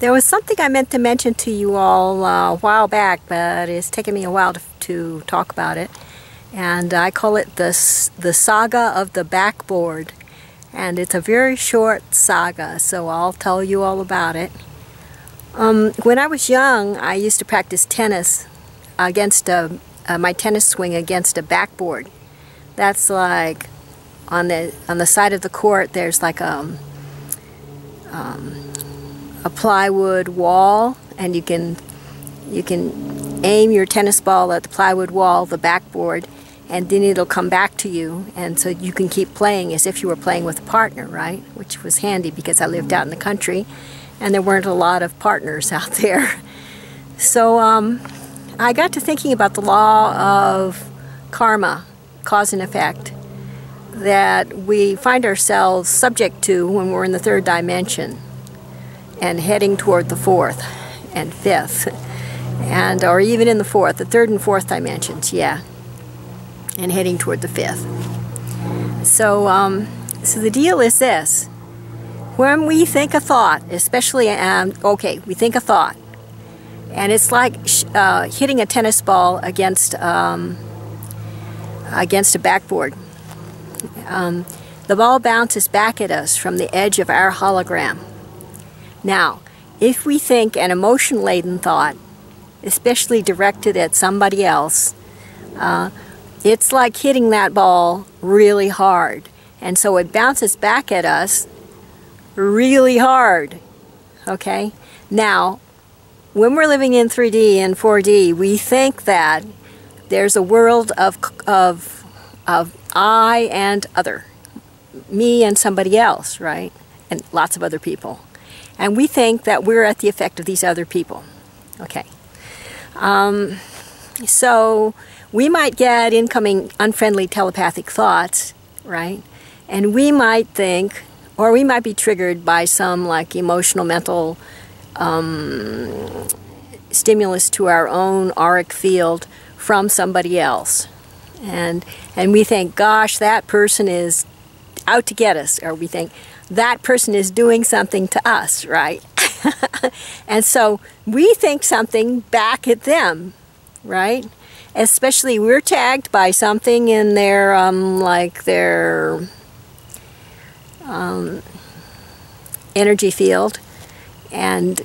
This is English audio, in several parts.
There was something I meant to mention to you all uh, a while back, but it's taken me a while to, to talk about it. And I call it the, the Saga of the Backboard. And it's a very short saga, so I'll tell you all about it. Um, when I was young, I used to practice tennis against a, uh, my tennis swing against a backboard. That's like on the on the side of the court. There's like a um, um a plywood wall and you can you can aim your tennis ball at the plywood wall, the backboard, and then it'll come back to you and so you can keep playing as if you were playing with a partner, right? Which was handy because I lived out in the country and there weren't a lot of partners out there. So um, I got to thinking about the law of karma, cause and effect, that we find ourselves subject to when we're in the third dimension and heading toward the fourth and fifth and or even in the fourth the third and fourth dimensions yeah and heading toward the fifth. So um, so the deal is this. When we think a thought especially um, okay we think a thought and it's like uh, hitting a tennis ball against um, against a backboard um, the ball bounces back at us from the edge of our hologram now, if we think an emotion laden thought, especially directed at somebody else, uh, it's like hitting that ball really hard. And so it bounces back at us really hard. Okay? Now, when we're living in 3D and 4D, we think that there's a world of, of, of I and other, me and somebody else, right? And lots of other people and we think that we're at the effect of these other people. Okay. Um, so we might get incoming unfriendly telepathic thoughts, right? And we might think, or we might be triggered by some like emotional, mental um, stimulus to our own auric field from somebody else. And, and we think, gosh, that person is out to get us. Or we think, that person is doing something to us, right? and so we think something back at them, right? Especially we're tagged by something in their, um, like their um, energy field, and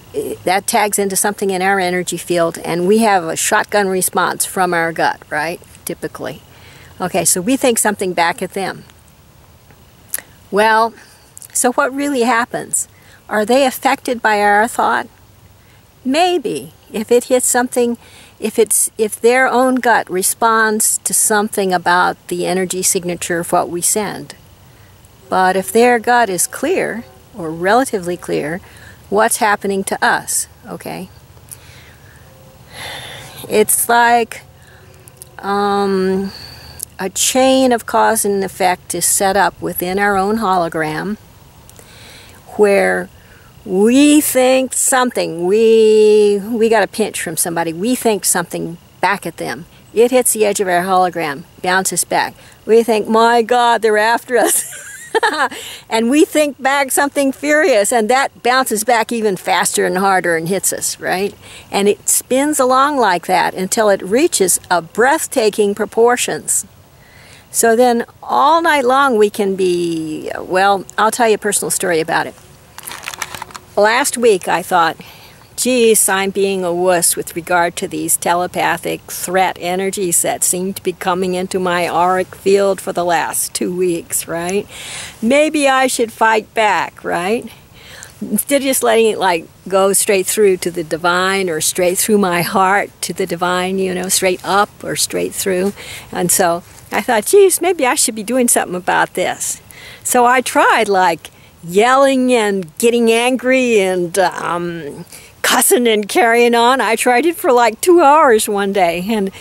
that tags into something in our energy field, and we have a shotgun response from our gut, right? Typically. Okay, so we think something back at them. Well, so what really happens? Are they affected by our thought? Maybe. If it hits something, if it's if their own gut responds to something about the energy signature of what we send. But if their gut is clear, or relatively clear, what's happening to us, okay? It's like um, a chain of cause and effect is set up within our own hologram where we think something, we, we got a pinch from somebody, we think something back at them. It hits the edge of our hologram, bounces back. We think, my God, they're after us. and we think back something furious, and that bounces back even faster and harder and hits us, right? And it spins along like that until it reaches a breathtaking proportions. So then all night long we can be, well, I'll tell you a personal story about it. Last week I thought, geez, I'm being a wuss with regard to these telepathic threat energies that seem to be coming into my auric field for the last two weeks, right? Maybe I should fight back, right? Instead of just letting it like go straight through to the divine or straight through my heart to the divine, you know, straight up or straight through. And so I thought, geez, maybe I should be doing something about this. So I tried like yelling and getting angry and um, cussing and carrying on. I tried it for like two hours one day. And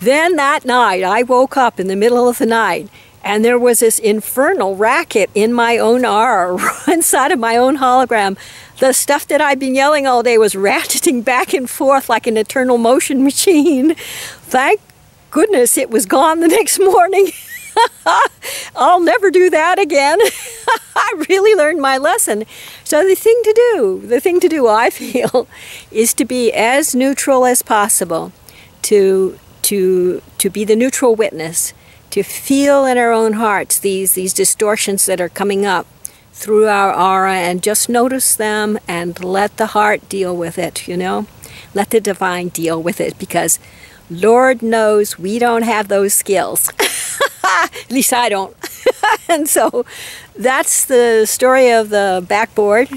then that night, I woke up in the middle of the night and there was this infernal racket in my own aura, inside of my own hologram. The stuff that I'd been yelling all day was ratcheting back and forth like an eternal motion machine. Thank goodness it was gone the next morning. I'll never do that again. I really learned my lesson. So the thing to do, the thing to do, I feel, is to be as neutral as possible, to to to be the neutral witness, to feel in our own hearts these these distortions that are coming up through our aura, and just notice them and let the heart deal with it. You know, let the divine deal with it because. Lord knows we don't have those skills. At least I don't. and so that's the story of the backboard